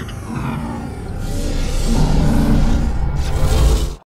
Oh.